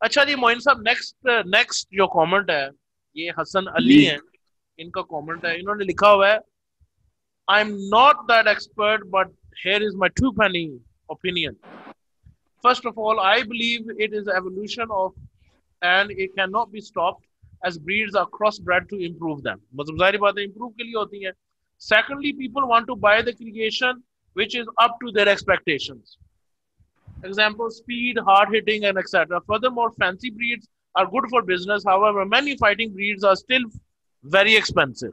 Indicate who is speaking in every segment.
Speaker 1: اچھا جی معین صاحب next next جو کامنٹ ہے یہ حسن علی ہیں ان کا کامنٹ ہے انہوں نے لکھا ہوا ہے I am not that expert but here is my two penny opinion first of all I believe it is evolution of and it can not be stop as breeds are cross bred to improve them مطلب ظاہری بات ہے improve کے لیے ہوتی ہیں۔ Secondly people want to buy the creation which is up to their expectations. Example, speed, hard hitting, and etc. Furthermore, fancy breeds are good for business. However, many fighting breeds are still very expensive.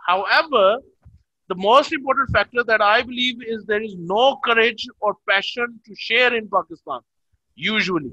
Speaker 1: however the most important factor that i believe is there is no courage or passion to share in pakistan usually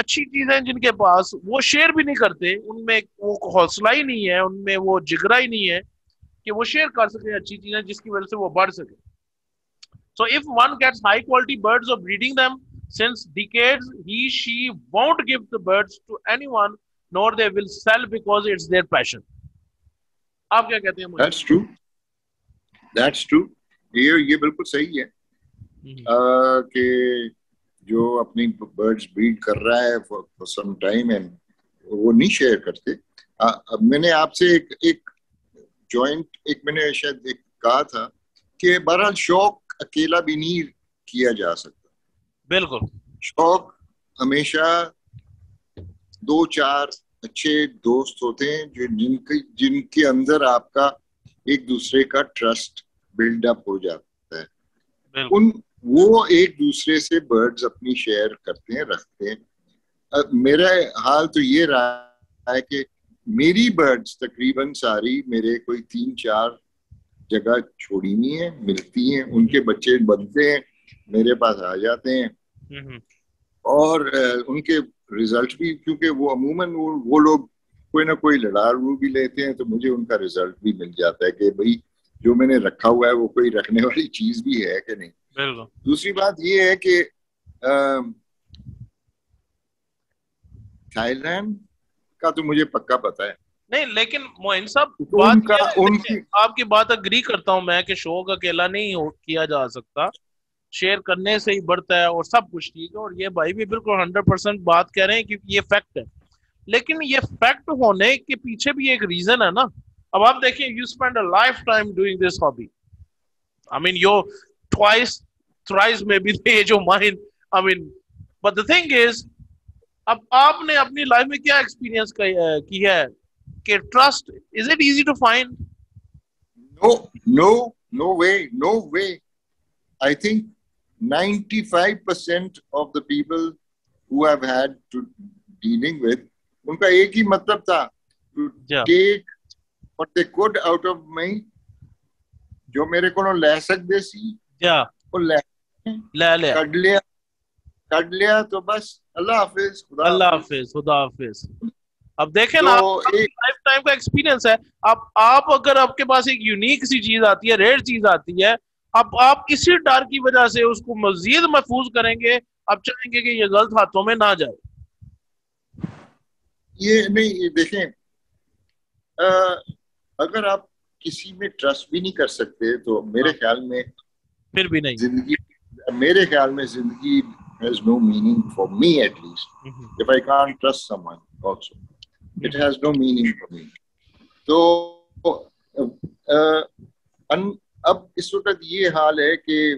Speaker 1: اچھی چیزیں جن کے پاس وہ share بھی نہیں کرتے ان میں وہ حوصلہ ہی نہیں ہے ان میں وہ جگرا ہی نہیں ہے کہ وہ شیئر کر سکے اچھی چیزیں جس کی وجہ سے وہ بڑھ سکے So if one gets high quality birds or breeding them since decades, he, she won't give the birds to anyone, nor they will sell because it's their passion. آپ کیا کہتے ہیں
Speaker 2: That's true. That's true. یہ یہ بالکل صحیح ہے کہ جو اپنی برڈز بریڈ کر رہا ہے فور سم ٹائم اینڈ وہ نہیں شیئر کرتے۔ اب میں نے آپ سے ایک ایک جوائنٹ ایک میں نے شاید ایک کہا تھا کہ بہرحال شوق اکیلا بھی نہیں کیا جا سکتا۔
Speaker 1: بالکل۔
Speaker 2: شوق ہمیشہ دو چار اچھے دوست ہوتے ہیں جو جن کے جن کے اندر آپ کا ایک دوسرے کا ٹرسٹ بلڈ اپ ہو جاتا ہے۔ ان وہ ایک دوسرے سے برڈز اپنی شیئر کرتے ہیں رکھتے ہیں۔ میرا حال تو یہ رہا ہے کہ میری برڈز تقریباً ساری میرے کوئی تین چار جگہ چھوڑی نہیں ہے ملتی ہیں۔ ان کے بچے بنتے ہیں میرے پاس آ جاتے ہیں۔ اور ان کے ریزلٹ بھی کیونکہ وہ عموماً وہ لوگ کوئی نہ کوئی لڑا رو بھی لیتے ہیں تو مجھے ان کا ریزلٹ بھی مل جاتا ہے کہ بھائی جو میں نے رکھا ہوا ہے وہ کوئی رکھنے والی چیز بھی ہے کہ نہیں۔ دوسری بات یہ ہے کہ تھائی لینڈ کا تو مجھے پکا پتا ہے۔
Speaker 1: نہیں لیکن معین صاحب آپ کی بات اگری کرتا ہوں میں کہ شوق اکیلا نہیں کیا جا سکتا۔ شیئر کرنے سے ہی بڑھتا ہے اور سب کچھ ٹھیک ہے۔ اور یہ بھائی بھی بالکل ہنڈریڈ پرسینٹ بات کہہ رہے ہیں کیونکہ یہ فیکٹ ہے۔ لیکن یہ فیکٹ ہونے کے پیچھے بھی ایک ریزن ہے نا۔ اب آپ دیکھیں you spend a lifetime doing this hobby I mean you اب آپ نے اپنی لائف میں کیا ایکسپیرینس کی ہے کہ trust is it easy to find
Speaker 2: no no no way no way I think 95% of the people who have had to dealing with ان کا ایک ہی مطلب تھا to yeah. take what they could out of me جو میرے کو لے سکتے سی وہ لے
Speaker 1: لے
Speaker 2: کٹ لیا. کٹ لیا تو بس. اللہ حافظ.
Speaker 1: خدا اللہ حافظ. خدا حافظ۔ اب دیکھیں نا لائف ٹائم کا ایکسپیرینس ہے۔ اب آپ اگر آپ کے پاس ایک یونیک سی چیز آتی ہے ریئر چیز آتی ہے اب آپ اسی ڈر کی وجہ سے اس کو مزید محفوظ کریں گے۔ اب چاہیں گے کہ یہ غلط ہاتھوں میں نہ جائے۔
Speaker 2: یہ نہیں دیکھیں اگر آپ کسی میں ٹرسٹ بھی نہیں کر سکتے تو میرے ہاں۔ خیال میں
Speaker 1: پھر بھی نہیں۔
Speaker 2: زندگی میرے خیال میں زندگی has no meaning for me at least. mm -hmm. if I can't trust someone also it has no meaning for me تو اب اس وقت یہ حال ہے کہ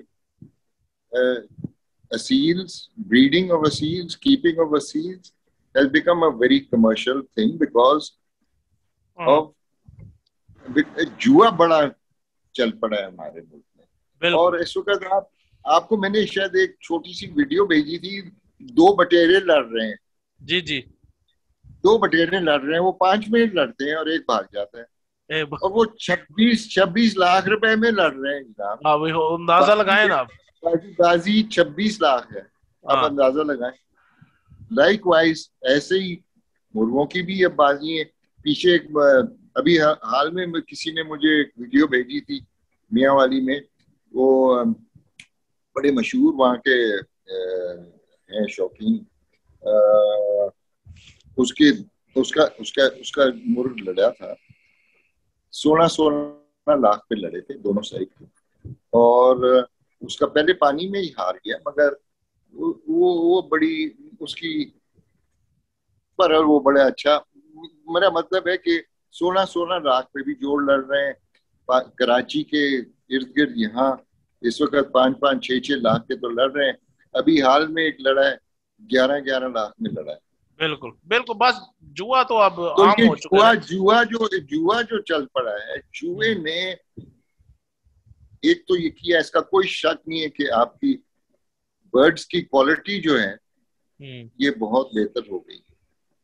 Speaker 2: Aseels breeding of Aseels keeping of Aseels has become a very commercial thing because of جوا بڑا چل پڑا ہے ہمارے ملک اور اس وقت آپ آپ کو میں نے شاید ایک چھوٹی سی ویڈیو بھیجی تھی دو بٹیرے لڑ رہے ہیں۔
Speaker 1: جی جی۔
Speaker 2: دو بٹیرے لڑ رہے ہیں وہ پانچ منٹ لڑتے ہیں اور ایک بھاگ جاتا ہے۔ اور وہ چھبیس چھبیس لاکھ روپے میں لڑ رہے ہیں
Speaker 1: ہاں، اندازہ لگائیں نا
Speaker 2: بازی چھبیس لاکھ ہے۔ آپ ہاں۔ اندازہ لگائیں۔ لائک وائز ایسے ہی مرغوں کی بھی اب بازی ہے پیچھے ایک ابھی حال میں کسی نے مجھے ایک ویڈیو بھیجی تھی میاں والی میں۔ وہ بڑے مشہور وہاں کے ہیں، شوقین اس کی، اس کا اس کا اس کا مر لڑا تھا۔ سولہ سولہ لاکھ پہ لڑے تھے، دونوں سائڈ کے اور اس کا پہلے پانی میں ہی ہار گیا، مگر وہ وہ بڑی، اس کی پر وہ بڑا اچھا میرا مطلب ہے کہ سولہ سولہ لاکھ پہ بھی جوڑ لڑ رہے ہیں۔ کراچی کے ارد گرد یہاں اس وقت پانچ پانچ چھ چھ لاکھ کے تو لڑ رہے ہیں۔ ابھی حال میں ایک لڑا ہے گیارہ گیارہ لاکھ
Speaker 1: میں لڑا ہے۔ بالکل بالکل بس
Speaker 2: جوا
Speaker 1: تو
Speaker 2: اب
Speaker 1: عام ہو
Speaker 2: جوا
Speaker 1: جوا
Speaker 2: جو جوا جو چل پڑا ہے جوئے نے ایک تو یہ کیا اس کا کوئی شک نہیں ہے کہ آپ کی برڈز کی کوالٹی جو
Speaker 1: ہے
Speaker 2: یہ بہت بہتر ہو گئی ہے۔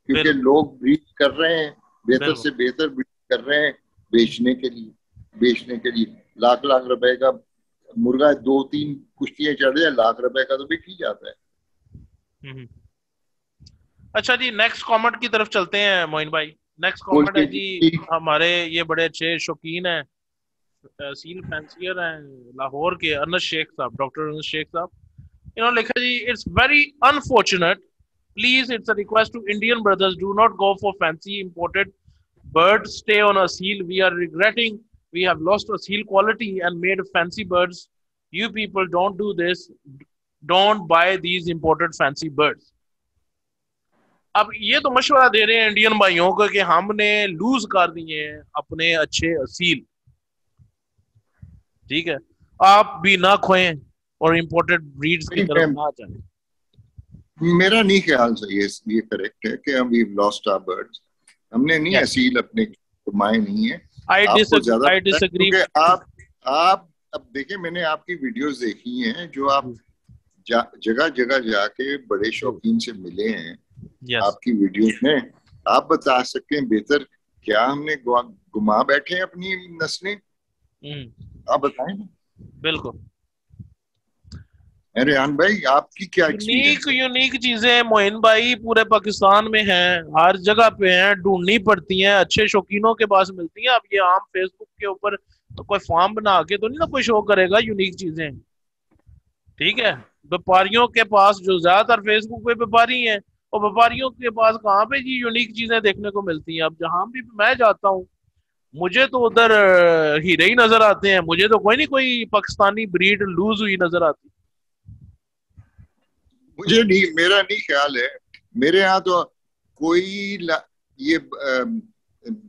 Speaker 2: کیونکہ
Speaker 1: لوگ
Speaker 2: بریڈ کر رہے ہیں بہتر سے
Speaker 1: بہتر
Speaker 2: بریڈ کر رہے ہیں بیچنے کے لیے۔ بیچنے کے لیے۔ لاکھ لاکھ روپے کا مرغا دو تین کشتیاں چڑھ جائے لاکھ روپے کا تو بک ہی جاتا ہے۔ اچھا جی
Speaker 1: نیکسٹ کامنٹ کی طرف چلتے ہیں معین بھائی۔ نیکسٹ کامنٹ ہے جی،, جی ہمارے یہ
Speaker 2: بڑے
Speaker 1: اچھے شوقین ہیں سیل فینسیئر ہیں لاہور کے انس شیخ صاحب ڈاکٹر انس شیخ صاحب۔ انہوں نے لکھا جی it's very unfortunate please it's a request to Indian brothers do not go for fancy imported bird stay on Aseel we are regretting we have lost our seal quality and made fancy birds. You people don't do this. Don't buy these imported fancy birds. اب یہ تو
Speaker 2: مشورہ
Speaker 1: دے
Speaker 2: رہے
Speaker 1: ہیں Indian
Speaker 2: بھائیوں کو کہ ہم نے لوز کر دیے ہیں اپنے اچھے اصیل ٹھیک ہے آپ بھی
Speaker 1: نہ
Speaker 2: کھوئیں اور امپورٹڈ بریڈز کی
Speaker 1: طرف
Speaker 2: نہ
Speaker 1: جائیں
Speaker 2: میرا
Speaker 1: نہیں
Speaker 2: خیال سے
Speaker 1: یہ
Speaker 2: اس کریکٹ ہے کہ ہم ویو لاسٹ آر برڈز ہم نے نہیں اصیل اپنے کمائے نہیں ہیں آپ آپ اب دیکھیں
Speaker 1: میں
Speaker 2: نے آپ کی ویڈیوز دیکھی ہیں جو آپ جگہ جگہ جا کے بڑے شوقین سے ملے ہیں آپ کی
Speaker 1: ویڈیوز
Speaker 2: میں۔ آپ بتا سکتے
Speaker 1: ہیں
Speaker 2: بہتر
Speaker 1: کیا ہم نے گما بیٹھے ہیں اپنی نسلیں؟ آپ بتائیں۔ بالکل۔ ریحان بھائی آپ کی کیا یونیک یونیک چیزیں موہن بھائی پورے پاکستان میں ہیں ہر جگہ پہ ہیں ڈھونڈنی پڑتی ہیں اچھے شوقینوں کے پاس ملتی ہیں۔ اب یہ عام فیس بک کے اوپر تو کوئی فارم بنا کے تو نہیں نا کوئی شو کرے گا یونیک چیزیں۔ ٹھیک ہے ویپاریوں کے پاس جو زیادہ تر فیس بک پہ ویپاری ہیں اور ویپاریوں کے پاس کہاں پہ جی یونیک چیزیں دیکھنے کو ملتی ہیں؟ اب جہاں بھی میں جاتا
Speaker 2: ہوں مجھے تو ادھر ہیرے ہی نظر آتے ہیں مجھے تو کوئی نہیں کوئی پاکستانی بریڈ لوز ہوئی نظر آتی۔ مجھے نہیں میرا نہیں خیال ہے۔ میرے ہاں تو کوئی لا, یہ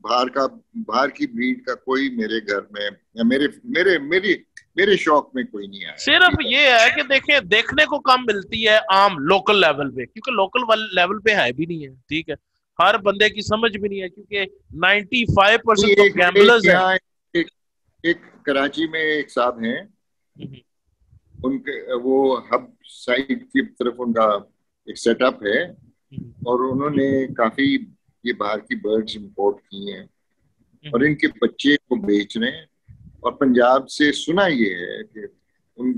Speaker 2: باہر
Speaker 1: کا باہر کی بھیڑ کا کوئی میرے گھر میں یا میرے میرے میری میرے شوق میں کوئی نہیں آیا۔ صرف یہ ہے کہ دیکھیں دیکھنے کو کم ملتی ہے عام لوکل لیول پہ کیونکہ لوکل
Speaker 2: لیول
Speaker 1: پہ
Speaker 2: ہے
Speaker 1: بھی
Speaker 2: نہیں ہے ٹھیک ہے۔ ہر بندے کی سمجھ
Speaker 1: بھی
Speaker 2: نہیں ہے کیونکہ نائنٹی فائیو پرسینٹ ہیں۔ ایک کراچی میں
Speaker 1: ایک
Speaker 2: صاحب ہیں۔ ان کے وہ ہب سائٹ کی طرف ان کا ایک سیٹ اپ ہے۔ اور انہوں نے کافی یہ باہر کی برڈز امپورٹ کی ہیں۔ اور ان کے بچے کو بیچ رہے
Speaker 1: ہیں۔
Speaker 2: اور پنجاب سے سنا یہ ہے کہ ان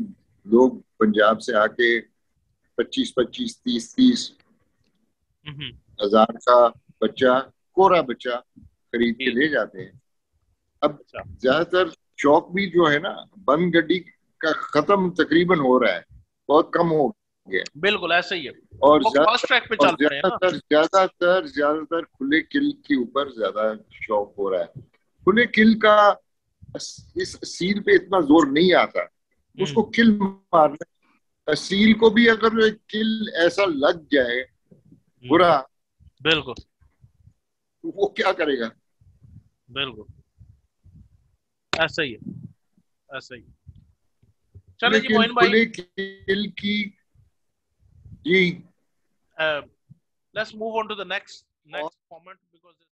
Speaker 2: لوگ پنجاب سے
Speaker 1: آ
Speaker 2: کے پچیس پچیس تیس تیس ہزار کا بچہ کورا بچہ خرید کے لے جاتے ہیں۔ اب زیادہ تر
Speaker 1: چوک بھی جو ہے
Speaker 2: نا
Speaker 1: بند
Speaker 2: گڈی
Speaker 1: کا ختم تقریباً
Speaker 2: ہو
Speaker 1: رہا ہے بہت کم
Speaker 2: ہو گیا۔ بالکل ایسا ہی ہے۔ اور زیادہ تر زیادہ تر زیادہ تر کھلے کل کے اوپر زیادہ شوق ہو رہا ہے۔ کھلے
Speaker 1: کل
Speaker 2: کا اس اسیل پہ اتنا زور نہیں آتا۔ اس کو
Speaker 1: کل
Speaker 2: مارنا
Speaker 1: اسیل
Speaker 2: کو بھی اگر کل
Speaker 1: ایسا لگ جائے برا بالکل۔ وہ کیا کرے
Speaker 2: گا؟
Speaker 1: بالکل۔ ایسا
Speaker 2: ہی ہے۔ ایسا ہی
Speaker 1: جی let's move on to the next next comment because